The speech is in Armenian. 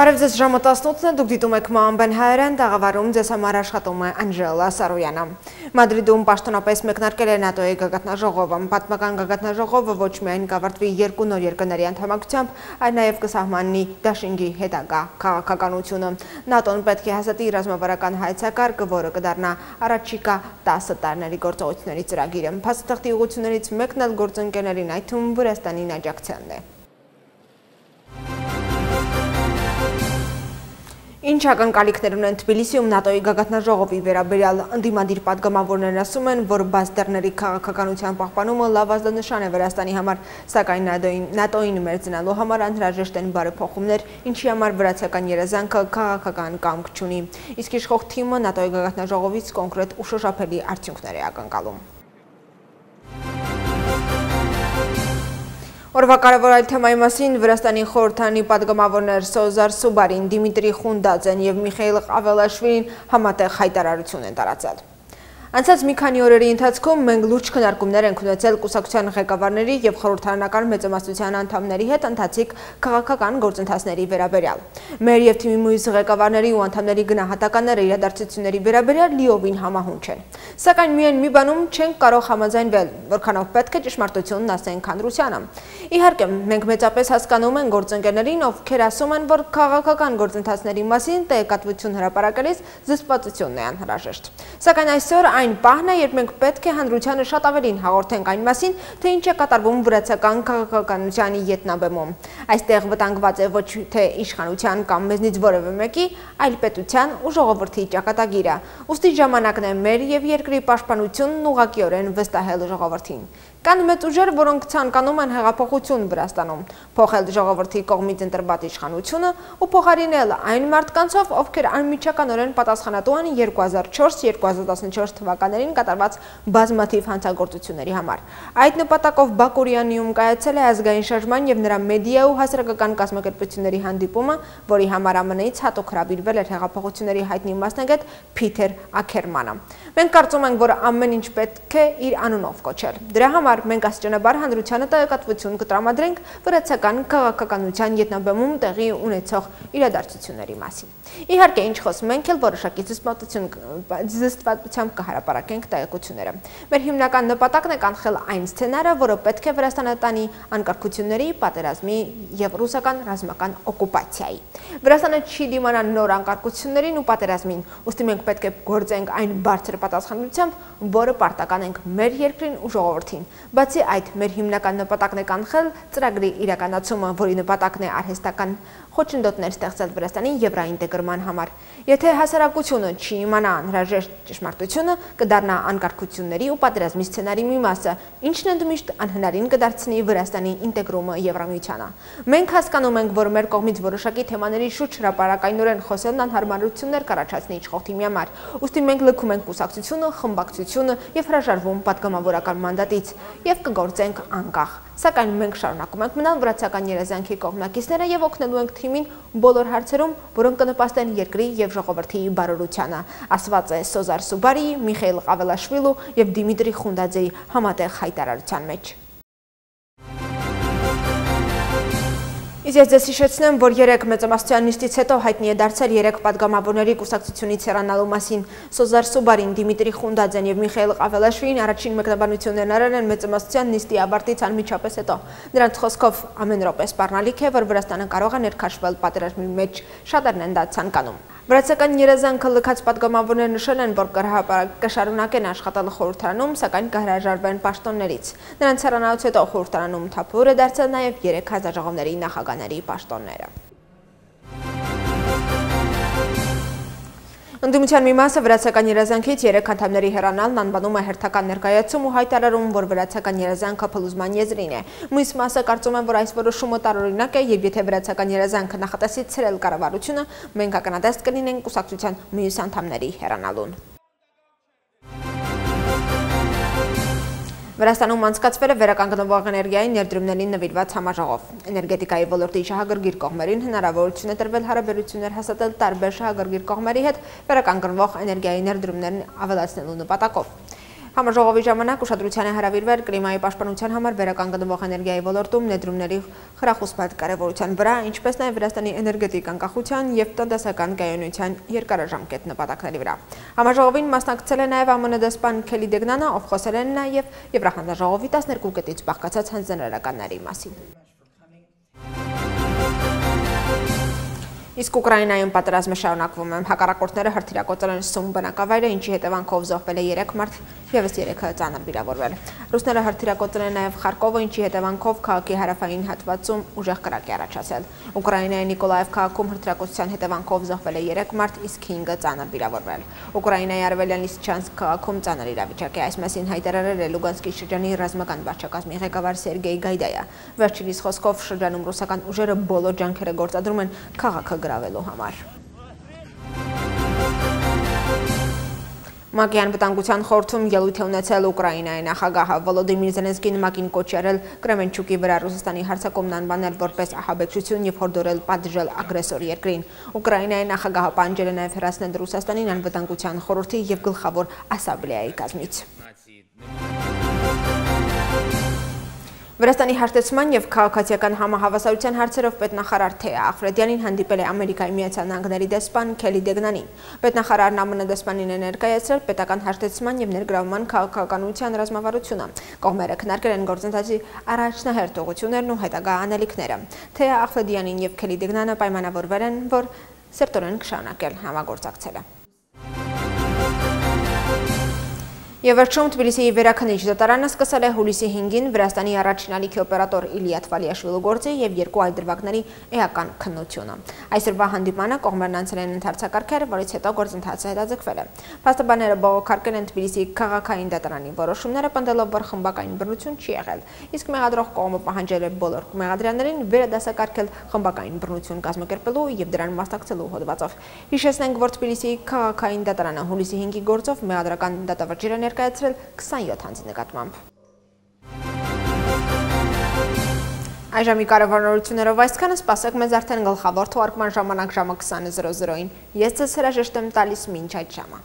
Բարև ձեզ ժամը 18-ն է, դուք դիտում եք մանբեն հայերեն, տաղավարում ձեզ համար աշխատում է Անժելա Սարոյանը։ Մադրիդում պաշտոնապես մեկնարկել է նատոյի գագատնաժողովը։ Պատմական գագատնաժողովը ոչ միայն կավարտվի երկու նոր երկրների անդամակցությամբ, այլ նաև կսահմանի դաշինգի հետագա քաղաքականությունը։ ՆԱՏՕ-ն պետք է հաստատի ռազմավարական հայցակարգը, որը կդառնա առաջիկա 10 տարիների գործողությունների ծրագիրը։ Փաստաթղթի ուղղություններից մեկն էլ գործընկերներին, այդ թվում Վրաստանին աջակցելն է։ Ինչ ակնկալիքներ ունեն Թբիլիսիում ՆԱՏՕ-ի գագաթնաժողովի վերաբերյալ ընդդիմադիր падգամավորներն ասում են, որ բաստերների քաղաքականության պահպանումը լավ ազդանշան է Վրաստանի համար, սակայն ՆԱՏՕ-ին մերձնալու համար անհրաժեշտ են բարեփոխումներ, ինչի համար վրացական երազանքը քաղաքական կամք չունի։ Իսկ իշխող թիմը ՆԱՏՕ-ի գագաթնաժողովից կոնկրետ ու շոշափելի արդյունքներ է ակնկալում։ Օրվա կարևոր այլ թեմայի մասին Վրաստանի խորհրդանի падգամավորներ Սոզար Սուբարին, Դիմիտրի Խունդաձեն եւ Միխայել Ավելաշվիլին համատեղ հայտարարություն են տարածել։ Անցած մի քանի օրերի ընթացքում մենք լուրջ քննարկումներ ենք ունեցել կուսակցության ղեկավարների եւ խորհրդարանական մեծամասնության անդամների հետ ընթացիկ քաղաքական գործընթացների վերաբերյալ։ Մեր եւ թիմի մյուս ղեկավարների ու անդամների գնահատականները իրադարձությունների վերաբերյալ լիովին համահունչ են։ Սակայն միայն մի բանում չենք կարող համաձայնվել, որքանով պետք է ճշմարտությունն ասենք հանրությանը։ Իհարկե, մենք մեծապես հասկանում ենք գործընկերներին, ովքեր ասում են, որ քաղաքական գործընթացների մասին տեղեկատվություն հրապարակելիս զսպվածությունն է անհրաժեշտ։ Սակայն այսօր այն պահն է, երբ մենք պետք է հանրությանը շատ ավելին հաղորդենք այն մասին, թե ինչ է կատարվում վրացական քաղաքականության ետնաբեմում։ Այստեղ վտանգված է ոչ թե իշխանության կամ մեզնից որևէ մեկի, այլ պետության ու ժողովրդի ճակատագիրը։ Ոստի ժամանակն է մեր եւ երկրի պաշտպանությունն ուղղակիորեն վստահել ժողովրդին։ Կան մեծ ուժեր, որոնք ցանկանում են հեղափոխություն Վրաստանում, փոխել ժողովրդի կողմից ընտրված իշխանությունը ու փոխարինել այն մարդկանցով, ովքեր անմիջականորեն պատասխանատու են 2004-2014 թվականներին կատարված բազմաթիվ հանցագործությունների համար։ Այդ նպատակով Բակուրյանիում կայացել է ազգային շարժման եւ նրա մեդիա ու հասարակական կազմակերպությունների հանդիպումը, որի համար ԱՄՆ-ից հատուկ հրավիրվել էր հեղափոխությունների հայտնի մասնագետ Փիթեր Աքերմանը։ Մենք կարծում ենք, որ ամեն ինչ պետք է իր անունով կոչել։ Դրա համար մենք աստիճանաբար հանրությանը տեղեկատվություն կտրամադրենք վրացական քաղաքականության ետնաբեմում տեղի ունեցող իրադարձությունների մասին։ Իհարկե, ինչ խոս, մենք էլ որոշակի զսպվածությամբ կհարապարակենք տեղեկությունները։ Մեր հիմնական նպատակն է կանխել այն սցենարը, որը պետք է Վրաստանը տանի անկարգությունների, պատերազմի եւ ռուսական ռազմական օկուպացիայի։ Վրաստանը չի դիմանա նոր անկարգություններին ու պատերազմին, ուստի մենք պետք է գործենք այն բարձր պատասխանությամբ, որը պարտական ենք մեր երկրին ու ժողովրդին։ Բացի այդ, մեր հիմնական նպատակն է կանխել ծրագրի իրականացումը, որի նպատակն է արհեստական խոչընդոտներ ստեղծել Վրաստանի եվրաինտեգրման համար։ Եթե հասարակությունը չի իմանա անհրաժեշտ ճշմարտությունը, կդառնա անկարգությունների ու պատերազմի սցենարի մի մասը, ինչն ընդմիշտ անհնարին կդարձնի Վրաստանի ինտեգրումը Եվրամիությանը։ Մենք հասկանում ենք, որ մեր կողմից որոշակի թեմաների շուրջ հրապարակայնորեն խոսելն անհարմարություններ կառաջացնի իշխողի միամար։ Ոստի մենք լքում ենք կուսակցությունը, խմբակցությունը եւ հրաժարվում պատգամավորական մանդատից եւ կգործենք անկախ։ Սակայն մենք շարունակում ենք մնալ վրացական երազանքի կողմնակիցները եւ օգնելու ենք թիմին բոլոր հարցերում, որոնք կնպաստեն երկրի եւ ժողովրդի բարօրությանը։ Ասված է Սոզար Սուբարի, Միխ Միխայել Ղավելաշվիլու և դիմիտրի խունդաձեի համատեղ հայտարարության մեջ։ Իսկ ես ձեզ հիշեցնեմ, որ երեք մեծամասնության նիստից հետո հայտնի է դարձել երեք падգամավորների կուսակցությունից հեռանալու մասին։ Սոզար Սուբարին, Դիմիտրի Խունդաձեն եւ Միխայել Ղավելաշվին առաջին մեկնաբանություններն արել են մեծամասնության նիստի ավարտից անմիջապես հետո։ Նրանց խոսքով ամեն րոպե սպառնալիք է, որ Վրաստանը կարող է ներքաշվել պատերազմի մեջ։ Շատերն են դա ցանկանում։ Վրացական երազանքը լքած պատգամավորներ նշել են, որ կշարունակեն աշխատալ խորհրդարանում, սակայն կհրաժարվեն պաշտոններից։ Նրանց հեռանալուց հետո խորհրդարանում թափուր է դարձել նաև 3 հանձնաժողովների նախագաների պաշտոնները։ Ընդդիմության մի մասը վրացական երազանքից երեք անդամների հեռանալն անվանում է հերթական ներկայացում ու հայտարարում, որ վրացական երազանքը փլուզման եզրին է։ Մյուս մասը կարծում են, որ այս որոշումը տարօրինակ է եւ եթե վրացական երազանքը նախատեսի ցրել կառավարությունը, մենք ակնադեստ կլինենք կուսակցության մյուս անդամների հեռանալուն։ Վրաստանում անցկացվել է վերականգնվող էներգիայի ներդրումներին նվիրված համաժողով։ Էներգետիկայի ոլորտի շահագրգիռ կողմերին հնարավորություն է տրվել հարաբերություններ հաստատել տարբեր շահագրգիռ կողմերի հետ վերականգնվող էներգիայի ներդրումներն ավելացնելու նպատակով։ Համաժողովի ժամանակ ուշադրության է հրավիրվել կլիմայի պաշտպանության համար վերականգնվող էներգիայի ոլորտում ներդրումների խրախուսման կարևորության վրա, ինչպես նաև Վրաստանի էներգետիկ անկախության եւ տնտեսական կայունության երկարաժամկետ նպատակների վրա։ Համաժողովին մասնակցել է նաև ԱՄՆ դեսպան Քելի Դեգնանը, ով խոսել է նաև Եվրախանձաժողովի 12 կետից բաղկացած հանձնարարականների մասին։ Իսկ Ուկրաինայում պատերազմը շարունակվում է։ Հակառակորդները հրթիռակոծել են Սում բնակավայրը, ինչի հետևանքով զոհվել է 3 մարդ, եւս 3-ը ծանր վիրավորվել։ Ռուսները հրթիռակոծել են նաև Խարկովը, ինչի հետևանքով քաղաքի հարավային հատվածում ուժեղ կրակ է առաջացել։ Ուկրաինայի Նիկոլաև քաղաքում հրթիռակոծության հետևանքով զոհվել է 3 մարդ, իսկ 5-ը ծանր վիրավորվել։ Ուկրաինայի արևելյան Լիսիչանսկ քաղաքում ծանր իրավիճակ է։ Այս մասին հայտարարել է Լուգանսկի շրջանի ռազմական վարչակազմի ղեկավար Սերգեյ Գայդայը։ Վերջինիս խոսքով շրջանում ռուսական ուժերը բոլոր ջանքերը գործադրում են քաղաքը գրավելու համար։ ՄԱԿ-ի անվտանգության խորհրդում ելույթ է ունեցել Ուկրաինայի նախագահը Վոլոդիմիր Զելենսկին ՄԱԿ-ին կոչ արել Կրեմենչուկի վրա Ռուսաստանի հարձակումն անվանել որպես ահաբեկչություն եւ հորդորել պատժել ագրեսոր երկրին։ Ուկրաինայի նախագահը պահանջել է նաեւ հրացնել Ռուսաստանին անվտանգության խորհրդի եւ գլխավոր ասամբլեայի կազմից։ Վրաստանի հաշտեցման եւ քաղաքացիական համահավասարության հարցերով պետնախարար Թեա Ախվրեդյանին հանդիպել է Ամերիկայի Միացյալ Նահանգների դեսպան Քելի Դեգնանին։ Պետնախարարն ԱՄՆ դեսպանին է ներկայացրել պետական հաշտեցման եւ ներգրավման քաղաքականության ռազմավարությունը։ Կողմերը քննարկել են գործընթացի առաջնահերթ ուղղություններն ու հետագա անելիքները։ Թեա Ախվրեդյանին եւ Քելի Դեգնանը պայմանավորվել են, որ սերտորեն կշարունակել համագործակցելը։ Եվ վերջում Թբիլիսիի վերաքնիչ դատարանը սկսել է հուլիսի 5-ին Վրաստանի առաջին ալիքի օպերատոր Իլիա Թվալիաշվիլու գործի եւ երկու այլ դրվագների էական քննությունը։ Այսօրվա հանդիպանը կողմերն անցել են ընթերցակարգեր, որից հետո գործընթացը հետաձգվել է։ Փաստաբանները բողոքարկել են Թբիլիսիի քաղաքային դատարանի որոշումները, պնդելով, որ խմբակային բռնություն չի եղել։ Իսկ մեղադրող կողմը պահանջել է բոլոր մեղադրյալներին վերադասակարգել խմբակային բռնություն կազմակերպելու եւ դրան մասնակցելու հոդվածով։ Հիշեցնենք, որ Թբիլիսիի քաղաքային դատարանը հուլիսի 5-ի գործով մեղադրական դատավճիռ ներկայացրել 27 անձի նկատմամբ։ Այժմի կարևոր նորություններով այսքանը սպասեք մեզ արդեն գլխավոր թողարկման ժամանակ ժամը 20:00-ին։ Ես ձեզ հրաժեշտ եմ տալիս մինչ այդ ժամը։